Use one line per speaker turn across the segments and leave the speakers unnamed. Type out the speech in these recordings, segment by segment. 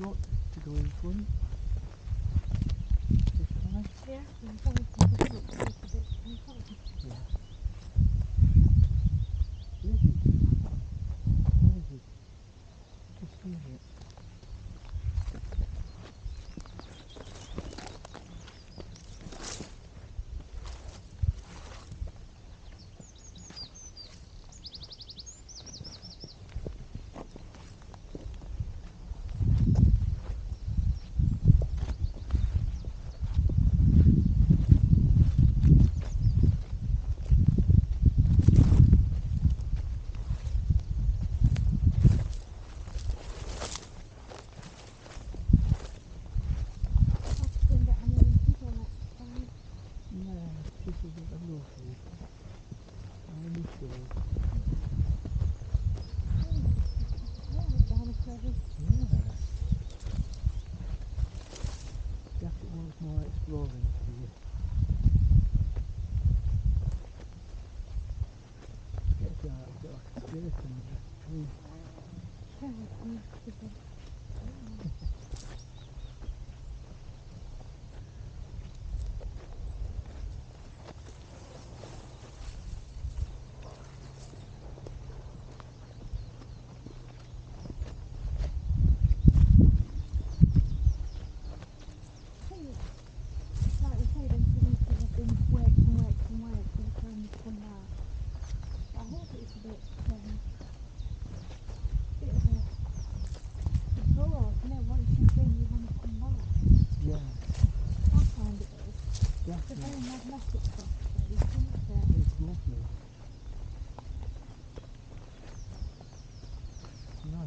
not to go in front. This time.
Yeah.
yeah. Lizard. Lizard. Just leave it. was my exploring for you.
It's dark, so I
can see in the tree.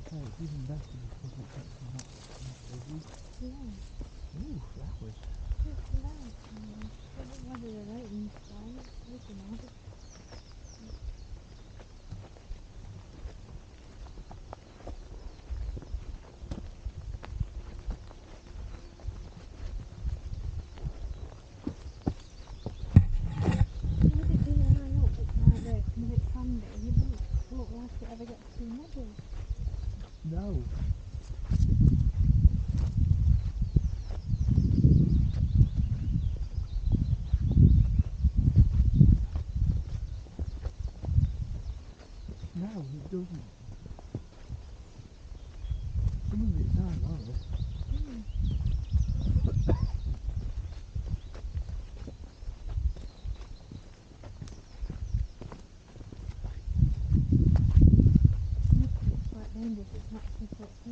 Okay, even better because it cuts them up.
Yeah.
Ooh, flowers.
ever get?
No. No, he doesn't.